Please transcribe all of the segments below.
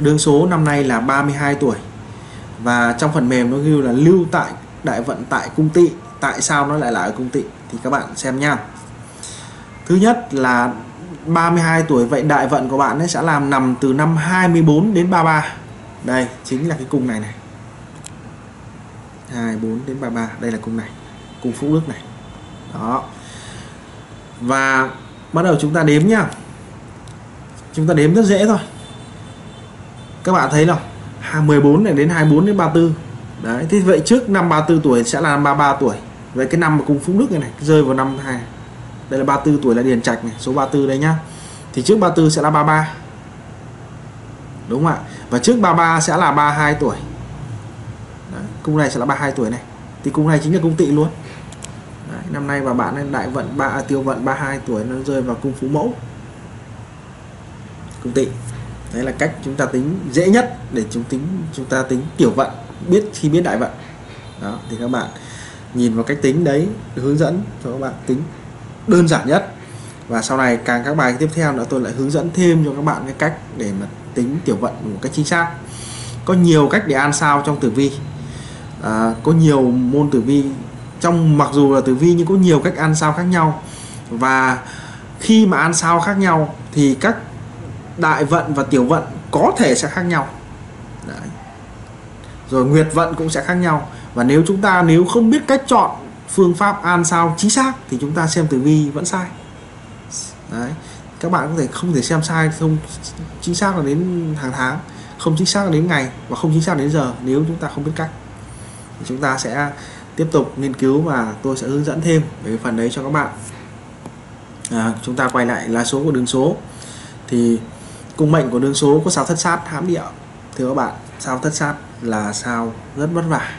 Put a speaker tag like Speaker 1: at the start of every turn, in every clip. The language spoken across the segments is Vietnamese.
Speaker 1: đương số năm nay là 32 tuổi. Và trong phần mềm nó ghi là lưu tại đại vận tại cung tị tại sao nó lại là ở cung tị thì các bạn xem nha. Thứ nhất là 32 tuổi. Vậy đại vận của bạn ấy sẽ làm nằm từ năm 24 đến 33 đây, chính là cái cung này này. 24 đến 33 đây là cung này. Cung phúc đức này. Đó. Và bắt đầu chúng ta đếm nhá chúng ta đếm rất dễ thôi các bạn thấy không 14 này đến 24 đến 34 đấy thế vậy trước năm 34 tuổi sẽ là năm 33 tuổi. Vậy cái năm mà cung phúc đức này này rơi vào năm 2 đây là 34 tuổi là điền trạch này số 34 đây nhá. Thì trước 34 sẽ là 33 đúng không ạ? Và trước 33 sẽ là 32 tuổi. Đấy, cung này sẽ là 32 tuổi này. Thì cung này chính là cung tỵ luôn. Đấy, năm nay và bạn đại vận ba à, tiêu vận 32 tuổi nó rơi vào cung phú mẫu. Cung tỵ đấy là cách chúng ta tính dễ nhất để chúng tính chúng ta tính tiểu vận biết khi biết đại vận. Đó thì các bạn nhìn vào cách tính đấy hướng dẫn cho các bạn tính đơn giản nhất. Và sau này càng các bài tiếp theo nữa tôi lại hướng dẫn thêm cho các bạn cái cách để mà tính tiểu vận một cách chính xác. Có nhiều cách để ăn sao trong tử vi. À, có nhiều môn tử vi trong mặc dù là tử vi nhưng có nhiều cách ăn sao khác nhau. Và khi mà ăn sao khác nhau thì các đại vận và tiểu vận có thể sẽ khác nhau. Đấy. rồi nguyệt vận cũng sẽ khác nhau. Và nếu chúng ta nếu không biết cách chọn phương pháp an sao chính xác thì chúng ta xem tử vi vẫn sai. Đấy. Các bạn có thể không thể xem sai không chính xác là đến hàng tháng không chính xác là đến ngày và không chính xác đến giờ nếu chúng ta không biết cách. Thì chúng ta sẽ tiếp tục nghiên cứu và tôi sẽ hướng dẫn thêm về phần đấy cho các bạn. À, chúng ta quay lại lá số của đường số. Thì cung mệnh của đường số có sao thất sát hãm địa. Thưa các bạn sao thất sát là sao rất vất vả.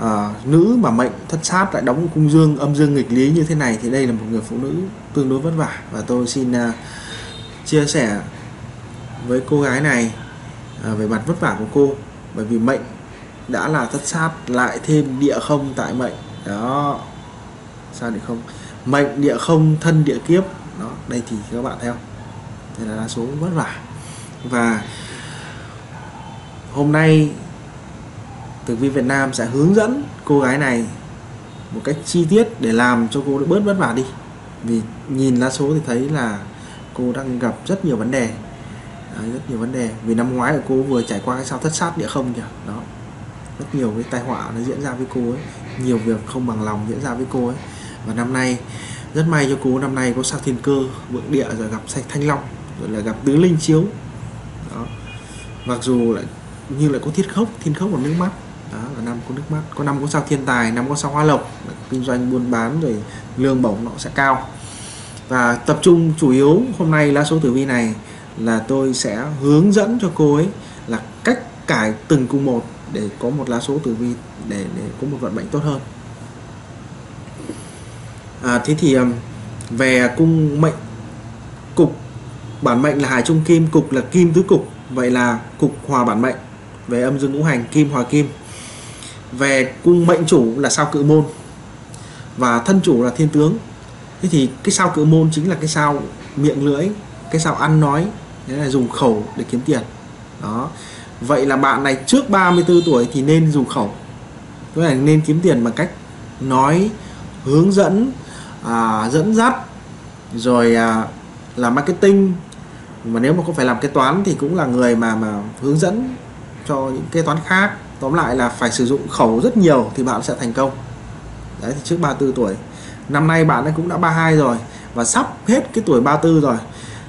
Speaker 1: À, nữ mà mệnh thất sát lại đóng cung dương âm dương nghịch lý như thế này thì đây là một người phụ nữ tương đối vất vả. Và tôi xin uh, chia sẻ với cô gái này uh, về mặt vất vả của cô. Bởi vì mệnh đã là thất sát lại thêm địa không tại mệnh. Đó. Sao địa không? Mệnh địa không thân địa kiếp. Đó đây thì các bạn theo thì là số vất vả. Và hôm nay Tử vi Việt Nam sẽ hướng dẫn cô gái này một cách chi tiết để làm cho cô bớt vất vả đi. Vì nhìn đa số thì thấy là cô đang gặp rất nhiều vấn đề. Đấy, rất nhiều vấn đề. Vì năm ngoái của cô vừa trải qua cái sao thất sát địa không kìa. Đó. Rất nhiều cái tai họa nó diễn ra với cô ấy. Nhiều việc không bằng lòng diễn ra với cô ấy. Và năm nay rất may cho cô năm nay có sao thiên cơ vượng địa rồi gặp thanh long rồi là gặp tứ linh chiếu. Đó. Mặc dù lại như lại có thiết khốc thiên khốc và nước mắt. Đó là năm có nước mắt. Có năm có sao thiên tài năm có sao hoa lộc. Kinh doanh buôn bán rồi lương bổng nó sẽ cao. Và tập trung chủ yếu hôm nay lá số tử vi này là tôi sẽ hướng dẫn cho cô ấy là cách cải từng cung một để có một lá số tử vi để để có một vận mệnh tốt hơn. À, thế thì um, về cung mệnh cục bản mệnh là hải trung kim cục là kim tứ cục. Vậy là cục hòa bản mệnh. Về âm dương ngũ hành kim hòa kim. Về cung mệnh chủ là sao cự môn. Và thân chủ là thiên tướng. Thế thì cái sao cự môn chính là cái sao miệng lưỡi cái sao ăn nói đấy là dùng khẩu để kiếm tiền. Đó. Vậy là bạn này trước 34 tuổi thì nên dùng khẩu. Tức là nên kiếm tiền bằng cách nói hướng dẫn à, dẫn dắt rồi à, làm marketing mà nếu mà không phải làm kế toán thì cũng là người mà mà hướng dẫn cho những kế toán khác. Tóm lại là phải sử dụng khẩu rất nhiều thì bạn sẽ thành công. Đấy thì trước 34 tuổi. Năm nay bạn ấy cũng đã 32 rồi và sắp hết cái tuổi 34 rồi.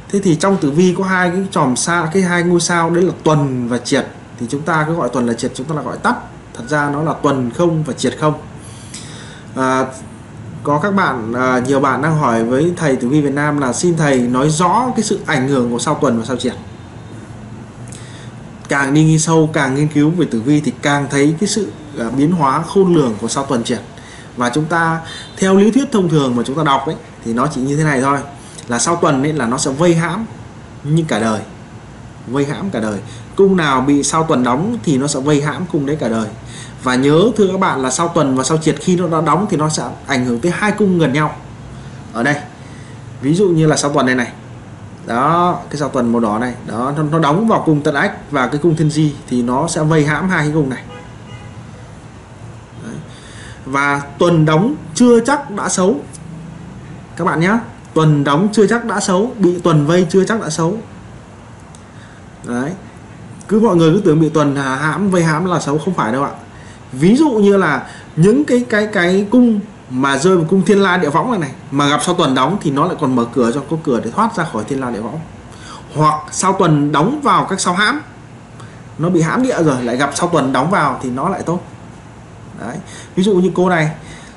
Speaker 1: Thế thì trong tử vi có hai cái chòm sao cái hai ngôi sao đấy là tuần và triệt. Thì chúng ta cứ gọi tuần là triệt chúng ta là gọi tắt. Thật ra nó là tuần không và triệt không. À, có các bạn à, nhiều bạn đang hỏi với thầy tử vi Việt Nam là xin thầy nói rõ cái sự ảnh hưởng của sao tuần và sao triệt. Càng đi nghi sâu càng nghiên cứu về tử vi thì càng thấy cái sự à, biến hóa khôn lường của sao tuần triển và chúng ta theo lý thuyết thông thường mà chúng ta đọc ấy thì nó chỉ như thế này thôi. Là sau tuần ấy là nó sẽ vây hãm như cả đời. Vây hãm cả đời. Cung nào bị sau tuần đóng thì nó sẽ vây hãm cung đấy cả đời và nhớ thưa các bạn là sau tuần và sau triệt khi nó đã đóng thì nó sẽ ảnh hưởng tới hai cung gần nhau. Ở đây ví dụ như là sau tuần này này. Đó cái sau tuần màu đỏ này đó nó, nó đóng vào cung tân ách và cái cung thiên di thì nó sẽ vây hãm hai cái cung này. Đấy. và tuần đóng chưa chắc đã xấu. Các bạn nhé tuần đóng chưa chắc đã xấu bị tuần vây chưa chắc đã xấu. Đấy. Cứ mọi người cứ tưởng bị tuần à, hãm vây hãm là xấu không phải đâu ạ ví dụ như là những cái cái cái cung mà rơi vào cung thiên la địa võng này này mà gặp sau tuần đóng thì nó lại còn mở cửa cho có cửa để thoát ra khỏi thiên la địa võng. Hoặc sau tuần đóng vào các sao hãm nó bị hãm địa rồi lại gặp sau tuần đóng vào thì nó lại tốt. Đấy ví dụ như cô này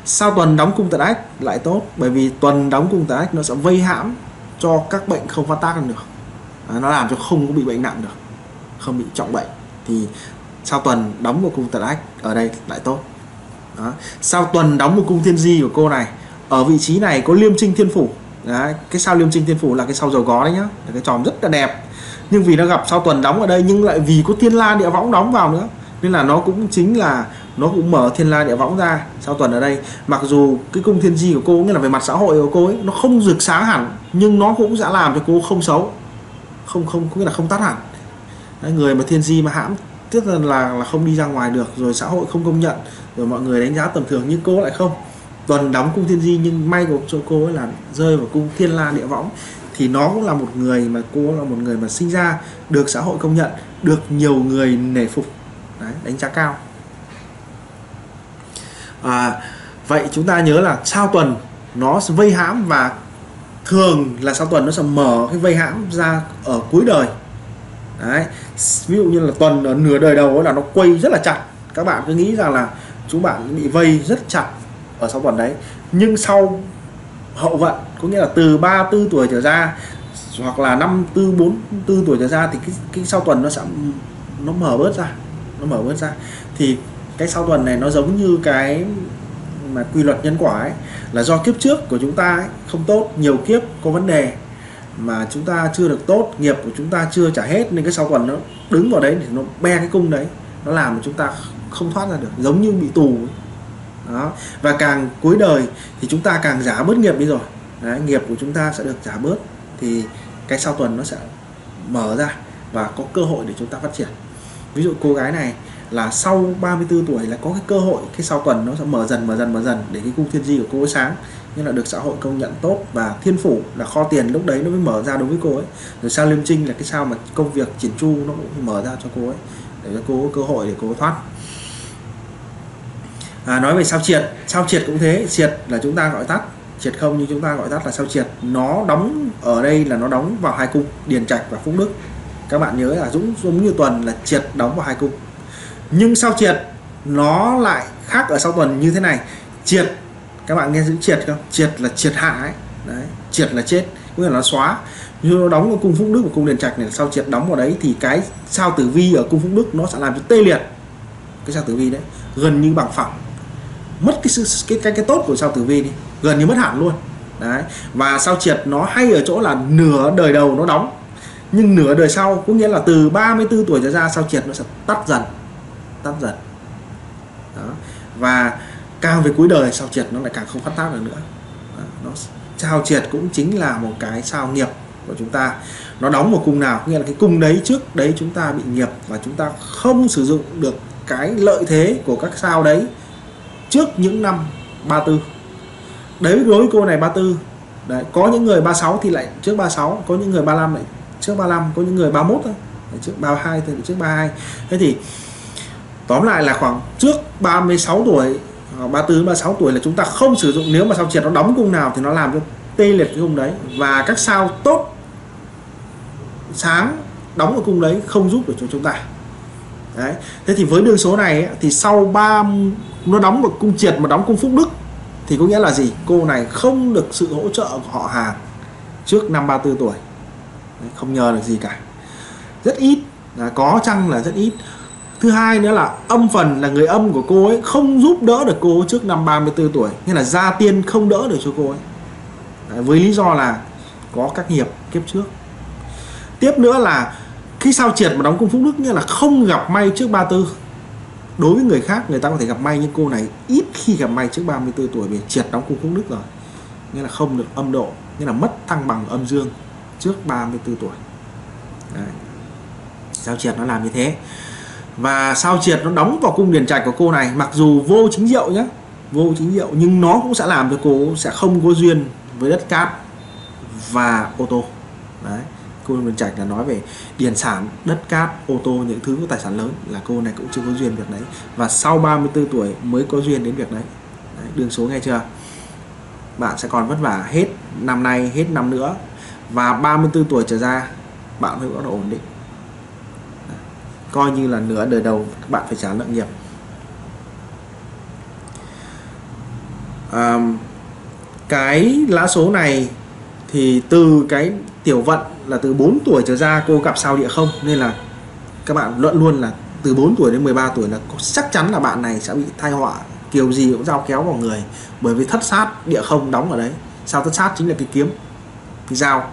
Speaker 1: sau tuần đóng cung tận ách lại tốt bởi vì tuần đóng cung tận ách nó sẽ vây hãm cho các bệnh không phát tác được. À, nó làm cho không có bị bệnh nặng được không bị trọng bệnh. Thì sau tuần đóng một cung tận ách ở đây lại tốt. Đó. sau tuần đóng một cung thiên di của cô này ở vị trí này có liêm trinh thiên phủ. Đấy. cái sao liêm trinh thiên phủ là cái sao dầu có đấy nhá là cái tròn rất là đẹp. Nhưng vì nó gặp sau tuần đóng ở đây nhưng lại vì có thiên la địa võng đóng vào nữa nên là nó cũng chính là nó cũng mở thiên la địa võng ra sau tuần ở đây. Mặc dù cái cung thiên di của cô nghĩa là về mặt xã hội của cô ấy nó không rực sáng hẳn nhưng nó cũng sẽ làm cho cô không xấu. Không không có nghĩa là không tắt hẳn. Đấy, người mà thiên di mà hãm tức là, là là không đi ra ngoài được rồi xã hội không công nhận rồi mọi người đánh giá tầm thường nhưng cô lại không? Tuần đóng cung thiên di nhưng may của cho cô ấy là rơi vào cung thiên la địa võng. Thì nó cũng là một người mà cô là một người mà sinh ra được xã hội công nhận được nhiều người nể phục. Đấy, đánh giá cao. À, vậy chúng ta nhớ là sao tuần nó vây hãm và thường là sao tuần nó sẽ mở cái vây hãm ra ở cuối đời. Đấy. ví dụ như là tuần ở nửa đời đầu là nó quay rất là chặt. Các bạn cứ nghĩ rằng là chú bạn bị vây rất chặt ở sau tuần đấy. Nhưng sau hậu vận có nghĩa là từ 34 tuổi trở ra hoặc là năm tư bốn tư tuổi trở ra thì cái, cái sau tuần nó sẽ nó mở bớt ra nó mở bớt ra. Thì cái sau tuần này nó giống như cái mà quy luật nhân quả ấy là do kiếp trước của chúng ta ấy, không tốt nhiều kiếp có vấn đề mà chúng ta chưa được tốt nghiệp của chúng ta chưa trả hết nên cái sau tuần nó đứng vào đấy thì nó be cái cung đấy nó làm cho chúng ta không thoát ra được giống như bị tù ấy. đó. Và càng cuối đời thì chúng ta càng giả bớt nghiệp đi rồi. Đấy, nghiệp của chúng ta sẽ được giả bớt thì cái sau tuần nó sẽ mở ra và có cơ hội để chúng ta phát triển. Ví dụ cô gái này là sau 34 tuổi là có cái cơ hội cái sau tuần nó sẽ mở dần mở dần mở dần để cái cung thiên di của cô ấy sáng như là được xã hội công nhận tốt và thiên phủ là kho tiền lúc đấy nó mới mở ra đối với cô ấy. Rồi sao liêm trinh là cái sao mà công việc triển chu nó cũng mở ra cho cô ấy để cho cô có cơ hội để cô thoát. À, nói về sao triệt. Sao triệt cũng thế. Triệt là chúng ta gọi tắt. Triệt không như chúng ta gọi tắt là sao triệt. Nó đóng ở đây là nó đóng vào hai cung điền trạch và phúc đức. Các bạn nhớ là dũng giống như tuần là triệt đóng vào hai cung. Nhưng sao triệt nó lại khác ở sau tuần như thế này? Triệt các bạn nghe chữ triệt không? Triệt là triệt hạ ấy. Đấy, triệt là chết, có nghĩa là nó xóa. Như nó đóng ở cung phúc đức và cung đền trạch này, sau triệt đóng vào đấy thì cái sao tử vi ở cung phúc đức nó sẽ làm cho tê liệt cái sao tử vi đấy, gần như bằng phẳng. Mất cái sự, cái cái cái tốt của sao tử vi đi, gần như mất hẳn luôn. Đấy, và sao triệt nó hay ở chỗ là nửa đời đầu nó đóng, nhưng nửa đời sau cũng nghĩa là từ 34 tuổi trở ra sao triệt nó sẽ tắt dần tắt dần. Đó. và càng về cuối đời, sao triệt nó lại càng không phát tác được nữa. Nó sao triệt cũng chính là một cái sao nghiệp của chúng ta. Nó đóng một cung nào, nghĩa là cái cung đấy trước đấy chúng ta bị nghiệp và chúng ta không sử dụng được cái lợi thế của các sao đấy trước những năm 34 đấy, đối với cô này 34 đấy, có những người 36 thì lại trước 36 có những người 35 lại trước 35 có những người 31 thôi trước 32 thì trước 32 thế thì, tóm lại là khoảng trước 36 tuổi Ờ, 34 36 tuổi là chúng ta không sử dụng nếu mà sao triệt nó đóng cung nào thì nó làm cho tê liệt cái cung đấy. Và các sao tốt sáng đóng ở cung đấy không giúp được cho chúng ta. Đấy thế thì với đường số này thì sau ba nó đóng một cung triệt mà đóng cung phúc đức thì có nghĩa là gì? Cô này không được sự hỗ trợ của họ hàng trước năm 34 tuổi. Đấy, không nhờ được gì cả. Rất ít là có chăng là rất ít thứ hai nữa là âm phần là người âm của cô ấy không giúp đỡ được cô trước năm 34 tuổi nghĩa là gia tiên không đỡ được cho cô ấy. Đấy, với lý do là có các nghiệp kiếp trước. Tiếp nữa là khi sao triệt mà đóng cung phúc đức nghĩa là không gặp may trước 34 đối với người khác người ta có thể gặp may nhưng cô này ít khi gặp may trước 34 tuổi vì triệt đóng cung phúc đức rồi. Nghĩa là không được âm độ nghĩa là mất thăng bằng âm dương trước 34 tuổi. Đấy. sao triệt nó làm như thế? Và sao triệt nó đóng vào cung điền trạch của cô này mặc dù vô chính diệu nhé vô chính diệu nhưng nó cũng sẽ làm cho cô sẽ không có duyên với đất cát và ô tô. Đấy cô điền trạch là nói về điền sản đất cát ô tô những thứ có tài sản lớn là cô này cũng chưa có duyên việc đấy. Và sau 34 tuổi mới có duyên đến việc đấy, đấy đường số nghe chưa? Bạn sẽ còn vất vả hết năm nay hết năm nữa. Và 34 tuổi trở ra bạn mới bắt đầu ổn định coi như là nửa đời đầu các bạn phải trả nợ nghiệp. À, cái lá số này thì từ cái tiểu vận là từ 4 tuổi trở ra cô gặp sao địa không? Nên là các bạn luận luôn là từ 4 tuổi đến 13 tuổi là chắc chắn là bạn này sẽ bị thai họa kiểu gì cũng dao kéo vào người. Bởi vì thất sát địa không đóng ở đấy. Sao thất sát chính là cái kiếm cái dao.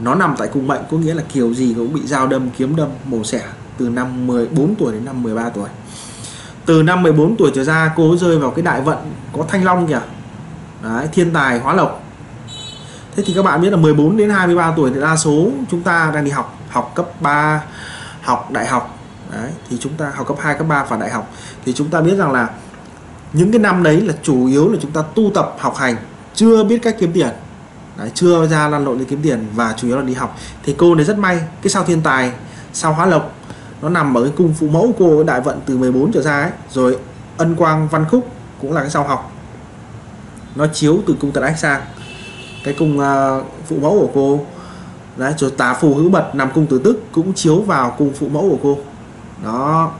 Speaker 1: Nó nằm tại cung mệnh có nghĩa là kiểu gì cũng bị dao đâm kiếm đâm mổ xẻ từ năm 14 tuổi đến năm 13 tuổi. Từ năm 14 tuổi trở ra cô rơi vào cái đại vận có thanh long kìa. Đấy, thiên tài hóa lộc. Thế thì các bạn biết là 14 đến 23 tuổi thì đa số chúng ta đang đi học học cấp 3 học đại học. Đấy, thì chúng ta học cấp 2 cấp 3 và đại học. Thì chúng ta biết rằng là những cái năm đấy là chủ yếu là chúng ta tu tập học hành chưa biết cách kiếm tiền. Đấy, chưa ra lăn lộn để kiếm tiền và chủ yếu là đi học. Thì cô này rất may cái sao thiên tài sao hóa lộc nó nằm ở cái cung phụ mẫu cô đại vận từ 14 trở ra ấy. Rồi ân quang văn khúc cũng là cái sao học. Nó chiếu từ cung tần ách sang cái cung uh, phụ mẫu của cô. Đấy rồi tà phù hữu bật nằm cung tử tức cũng chiếu vào cung phụ mẫu của cô. Đó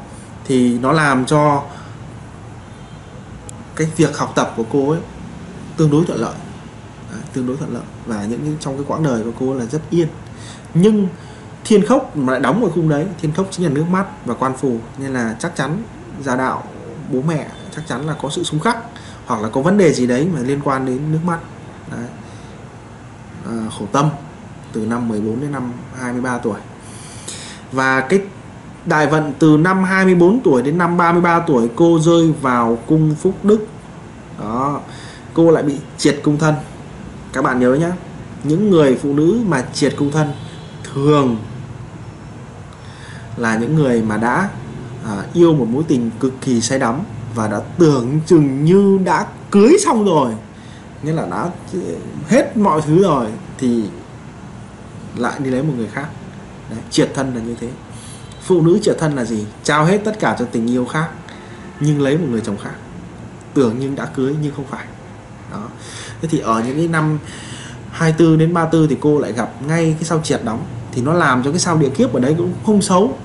Speaker 1: thì nó làm cho cái việc học tập của cô ấy tương đối thuận lợi. Đấy, tương đối thuận lợi. Và những trong cái quãng đời của cô là rất yên. Nhưng thiên khốc mà lại đóng ở khung đấy. Thiên khốc chính là nước mắt và quan phù. Nên là chắc chắn gia đạo bố mẹ chắc chắn là có sự xung khắc hoặc là có vấn đề gì đấy mà liên quan đến nước mắt. Đấy. À, khổ tâm từ năm 14 đến năm 23 tuổi. Và cái đại vận từ năm 24 tuổi đến năm 33 tuổi cô rơi vào cung phúc đức. Đó cô lại bị triệt cung thân. Các bạn nhớ nhé những người phụ nữ mà triệt cung thân thường là những người mà đã à, yêu một mối tình cực kỳ say đắm và đã tưởng chừng như đã cưới xong rồi. Nghĩa là đã ừ, hết mọi thứ rồi thì lại đi lấy một người khác. Đấy, triệt thân là như thế. Phụ nữ triệt thân là gì? Trao hết tất cả cho tình yêu khác nhưng lấy một người chồng khác. Tưởng nhưng đã cưới nhưng không phải. Đó. Thế thì ở những cái năm 24 đến 34 thì cô lại gặp ngay cái sau triệt đóng thì nó làm cho cái sao địa kiếp ở đấy cũng không xấu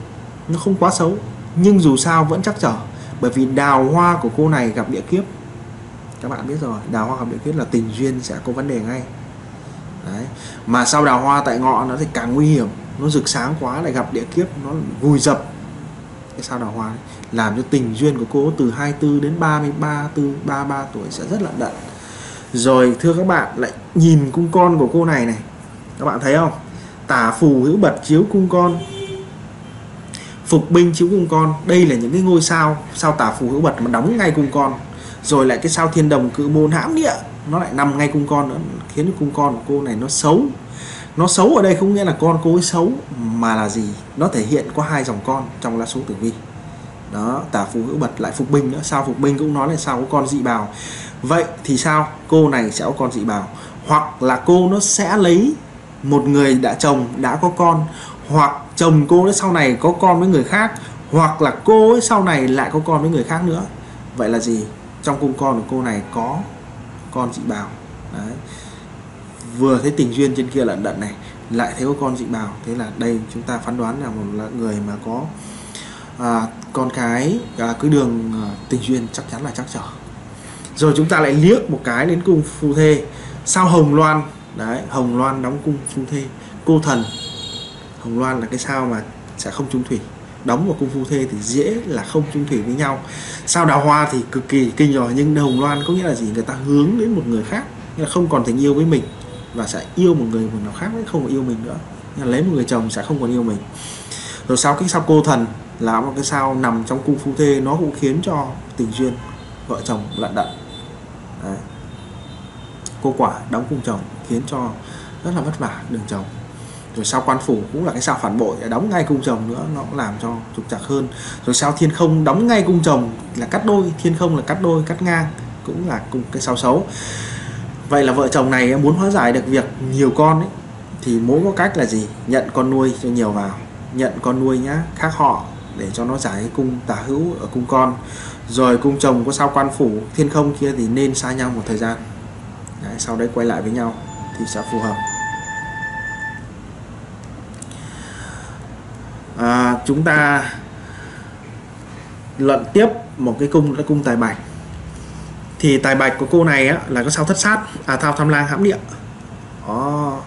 Speaker 1: nó không quá xấu. Nhưng dù sao vẫn chắc trở bởi vì đào hoa của cô này gặp địa kiếp. Các bạn biết rồi đào hoa gặp địa kiếp là tình duyên sẽ có vấn đề ngay. Đấy mà sau đào hoa tại ngọ nó thì càng nguy hiểm nó rực sáng quá lại gặp địa kiếp nó vùi dập cái sao đào hoa ấy, làm cho tình duyên của cô từ 24 đến 33 4 33 tuổi sẽ rất là đận rồi thưa các bạn lại nhìn cung con của cô này này các bạn thấy không? Tả phù hữu bật chiếu cung con, phục binh chiếu cung con. Đây là những cái ngôi sao sao tả phù hữu bật mà đóng ngay cung con. Rồi lại cái sao thiên đồng cự môn hãm địa, nó lại nằm ngay cung con nữa, khiến cung con của cô này nó xấu. Nó xấu ở đây không nghĩa là con cô ấy xấu, mà là gì? Nó thể hiện có hai dòng con trong lá số tử vi. Đó tả phù hữu bật lại phục binh nữa. Sao phục binh cũng nói là sao có con dị bào. Vậy thì sao? Cô này sẽ có con dị bào. Hoặc là cô nó sẽ lấy một người đã chồng đã có con hoặc chồng cô ấy sau này có con với người khác hoặc là cô ấy sau này lại có con với người khác nữa. Vậy là gì? Trong cung con của cô này có con chị bào đấy. Vừa thấy tình duyên trên kia lận đận này lại thấy có con chị bào thế là đây chúng ta phán đoán là một là người mà có à, con cái à, cái đường à, tình duyên chắc chắn là chắc trở. Rồi chúng ta lại liếc một cái đến cung phu thê. Sao hồng loan đấy, hồng loan đóng cung phu thê. Cô thần. Hồng loan là cái sao mà sẽ không trúng thủy. Đóng vào cung phu thê thì dễ là không chung thủy với nhau. Sao đào hoa thì cực kỳ kinh rồi, nhưng hồng loan có nghĩa là gì? Người ta hướng đến một người khác, nghĩa là không còn tình yêu với mình và sẽ yêu một người nào khác mới không yêu mình nữa. Nghĩa là lấy một người chồng sẽ không còn yêu mình. Rồi sau cái sao cô thần là một cái sao nằm trong cung phu thê, nó cũng khiến cho tình duyên, vợ chồng lận đận cô quả đóng cung chồng khiến cho rất là vất vả đường chồng. Rồi sao quan phủ cũng là cái sao phản bội đóng ngay cung chồng nữa nó cũng làm cho trục trặc hơn. Rồi sao thiên không đóng ngay cung chồng là cắt đôi thiên không là cắt đôi cắt ngang cũng là cùng cái sao xấu. Vậy là vợ chồng này muốn hóa giải được việc nhiều con ấy, thì mỗi có cách là gì? Nhận con nuôi cho nhiều vào nhận con nuôi nhá khác họ để cho nó giải cung tả hữu ở cung con. Rồi cung chồng có sao quan phủ thiên không kia thì nên xa nhau một thời gian đấy, sau đấy quay lại với nhau thì sẽ phù hợp. À, chúng ta luận tiếp một cái cung là cung tài bạch. Thì tài bạch của cô này á, là có sao thất sát à thao tham lang hãm địa. Đó.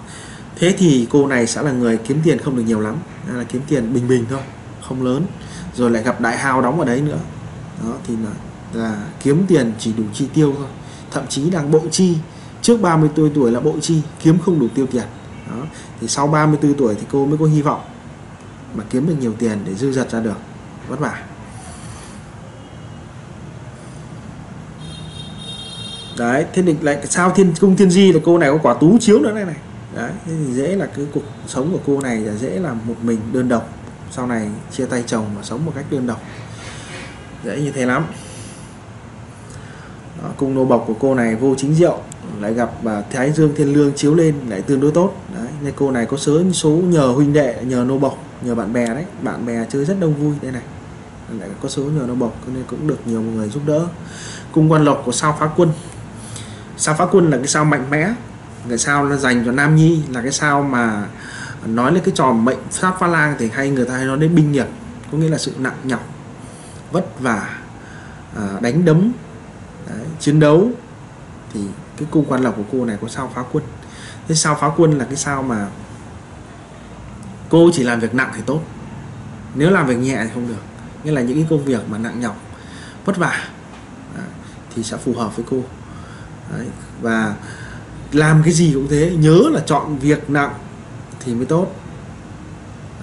Speaker 1: thế thì cô này sẽ là người kiếm tiền không được nhiều lắm là kiếm tiền bình bình thôi không lớn. Rồi lại gặp đại hào đóng ở đấy nữa. Đó thì là, là kiếm tiền chỉ đủ chi tiêu thôi. Thậm chí đang bộ chi trước 34 tuổi là bộ chi kiếm không đủ tiêu tiền. Đó thì sau 34 tuổi thì cô mới có hy vọng mà kiếm được nhiều tiền để dư dật ra được. Vất vả. Đấy thế định lại sao thiên cung thiên di là cô này có quả tú chiếu nữa đây này. Đấy thế thì dễ là cái cuộc sống của cô này là dễ là một mình đơn độc. Sau này chia tay chồng mà sống một cách đơn độc. Dễ như thế lắm. Đó, cung nô bộc của cô này vô chính diệu lại gặp và thái dương thiên lương chiếu lên lại tương đối tốt. Đấy nên cô này có số số nhờ huynh đệ nhờ nô bộc nhờ bạn bè đấy. Bạn bè chơi rất đông vui đây này. Lại có số nhờ nô bộc nên cũng được nhiều người giúp đỡ. Cung quan lộc của sao phá quân. Sao phá quân là cái sao mạnh mẽ cái sao nó dành cho nam nhi là cái sao mà nói lên cái trò mệnh pháp pha lang thì hay người ta hay nói đến binh nghiệp có nghĩa là sự nặng nhọc vất vả à, đánh đấm đấy, chiến đấu. Thì cái cung quan lộc của cô này có sao phá quân. Thế sao phá quân là cái sao mà cô chỉ làm việc nặng thì tốt. Nếu làm việc nhẹ thì không được. Nghĩa là những cái công việc mà nặng nhọc vất vả à, thì sẽ phù hợp với cô. Đấy, và làm cái gì cũng thế nhớ là chọn việc nặng thì mới tốt.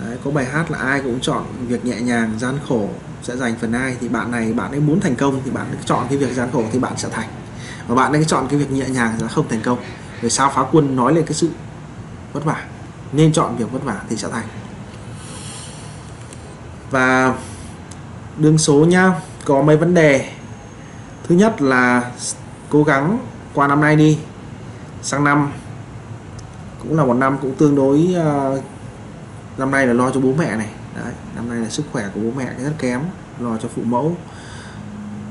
Speaker 1: Đấy, có bài hát là ai cũng chọn việc nhẹ nhàng gian khổ sẽ dành phần ai thì bạn này bạn ấy muốn thành công thì bạn chọn cái việc gian khổ thì bạn sẽ thành và bạn ấy chọn cái việc nhẹ nhàng là không thành công. Về sao phá quân nói lên cái sự vất vả? Nên chọn việc vất vả thì sẽ thành. Và đương số nhá có mấy vấn đề. Thứ nhất là cố gắng qua năm nay đi. Sang năm cũng là một năm cũng tương đối uh, năm nay là lo cho bố mẹ này. Đấy năm nay là sức khỏe của bố mẹ rất kém lo cho phụ mẫu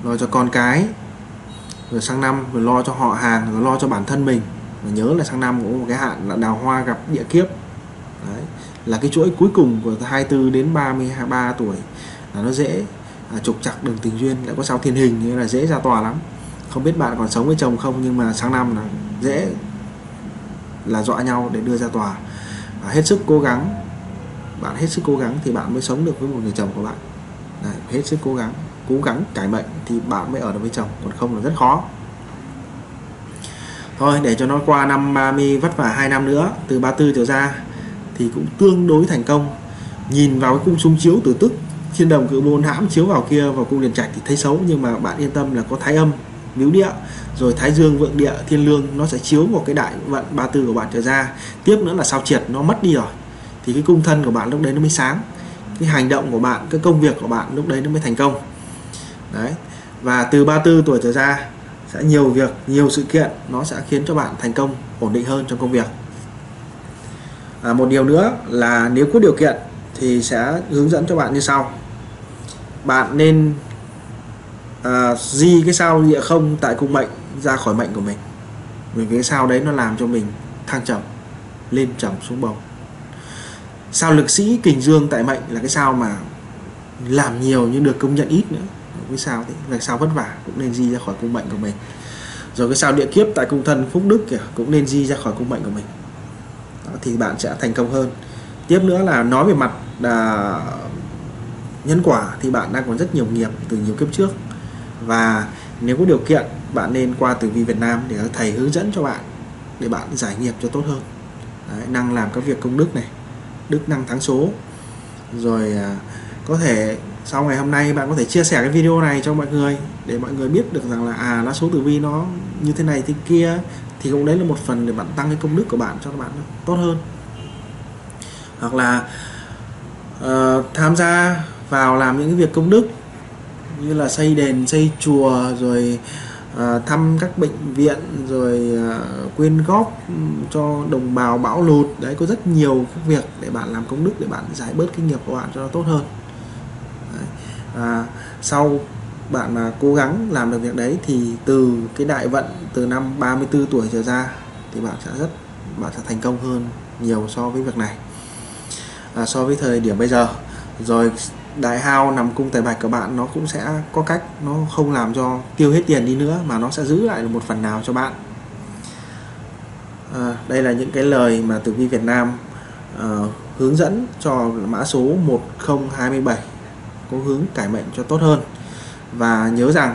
Speaker 1: lo cho con cái rồi sang năm rồi lo cho họ hàng rồi lo cho bản thân mình. Và nhớ là sang năm cũng một cái hạn là đào hoa gặp địa kiếp. Đấy là cái chuỗi cuối cùng của 24 đến 33 tuổi là nó dễ à, trục chặt đường tình duyên lại có sao thiên hình như là dễ ra tòa lắm. Không biết bạn còn sống với chồng không nhưng mà sang năm là dễ là dọa nhau để đưa ra tòa. À, hết sức cố gắng bạn hết sức cố gắng thì bạn mới sống được với một người chồng của bạn. Đấy, hết sức cố gắng cố gắng cải mệnh thì bạn mới ở được với chồng, còn không là rất khó. Thôi, để cho nó qua năm 30 vất vả hai năm nữa, từ 34 trở ra thì cũng tương đối thành công. Nhìn vào cái cung xung chiếu từ tức, thiên đồng cự môn hãm chiếu vào kia vào cung điền trạch thì thấy xấu, nhưng mà bạn yên tâm là có thái âm, miếu địa, rồi thái dương vượng địa, thiên lương, nó sẽ chiếu vào cái đại vận ba tư của bạn trở ra. Tiếp nữa là sao triệt, nó mất đi rồi, thì cái cung thân của bạn lúc đấy nó mới sáng. Cái hành động của bạn, cái công việc của bạn lúc đấy nó mới thành công đấy. Và từ 34 tuổi trở ra sẽ nhiều việc nhiều sự kiện nó sẽ khiến cho bạn thành công ổn định hơn trong công việc. À, một điều nữa là nếu có điều kiện thì sẽ hướng dẫn cho bạn như sau. Bạn nên à, di cái sao địa không tại cung mệnh ra khỏi mệnh của mình. Vì cái sao đấy nó làm cho mình thăng trầm lên trầm xuống bầu. Sao lực sĩ kình dương tại mệnh là cái sao mà làm nhiều nhưng được công nhận ít nữa cái sao thế, là sao vất vả? Cũng nên di ra khỏi cung mệnh của mình. Rồi cái sao địa kiếp tại cung thân phúc đức kìa cũng nên di ra khỏi cung mệnh của mình. Đó, thì bạn sẽ thành công hơn. Tiếp nữa là nói về mặt là nhân quả thì bạn đang còn rất nhiều nghiệp từ nhiều kiếp trước. Và nếu có điều kiện bạn nên qua tử vi Việt Nam để thầy hướng dẫn cho bạn để bạn giải nghiệp cho tốt hơn. Đấy, năng làm các việc công đức này đức năng thắng số. Rồi à, có thể sau ngày hôm nay bạn có thể chia sẻ cái video này cho mọi người để mọi người biết được rằng là à lá số tử vi nó như thế này thế kia thì cũng đấy là một phần để bạn tăng cái công đức của bạn cho các bạn tốt hơn hoặc là uh, tham gia vào làm những cái việc công đức như là xây đền xây chùa rồi uh, thăm các bệnh viện rồi uh, quyên góp cho đồng bào bão lụt đấy có rất nhiều các việc để bạn làm công đức để bạn giải bớt kinh nghiệp của bạn cho nó tốt hơn. À, sau bạn mà cố gắng làm được việc đấy thì từ cái đại vận từ năm 34 tuổi trở ra thì bạn sẽ rất bạn sẽ thành công hơn nhiều so với việc này. À, so với thời điểm bây giờ. Rồi đại hao nằm cung tài bạch của bạn nó cũng sẽ có cách nó không làm cho tiêu hết tiền đi nữa mà nó sẽ giữ lại được một phần nào cho bạn. À, đây là những cái lời mà tử vi Việt Nam uh, hướng dẫn cho mã số 1027 có hướng cải mệnh cho tốt hơn. Và nhớ rằng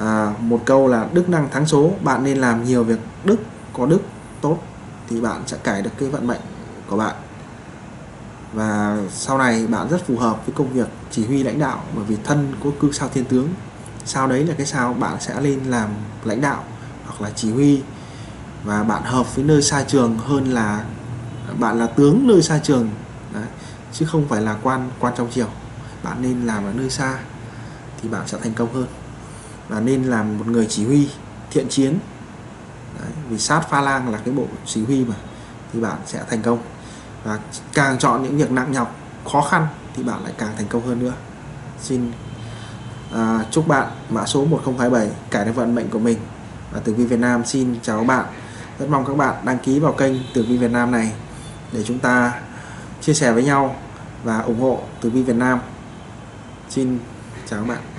Speaker 1: à, một câu là đức năng thắng số bạn nên làm nhiều việc đức có đức tốt thì bạn sẽ cải được cái vận mệnh của bạn. Và sau này bạn rất phù hợp với công việc chỉ huy lãnh đạo bởi vì thân có cư sao thiên tướng. Sao đấy là cái sao bạn sẽ lên làm lãnh đạo hoặc là chỉ huy. Và bạn hợp với nơi xa trường hơn là bạn là tướng nơi xa trường. Đấy, chứ không phải là quan quan trong triều bạn nên làm ở nơi xa thì bạn sẽ thành công hơn. Và nên làm một người chỉ huy thiện chiến. Đấy, vì sát pha lang là cái bộ chỉ huy mà thì bạn sẽ thành công. Và càng chọn những việc nặng nhọc khó khăn thì bạn lại càng thành công hơn nữa. Xin à, chúc bạn mã số 1027 cải thiện vận mệnh của mình. Và Tử Vi Việt Nam xin chào các bạn. Rất mong các bạn đăng ký vào kênh Tử Vi Việt Nam này để chúng ta chia sẻ với nhau và ủng hộ Tử Vi Việt Nam xin chào các bạn.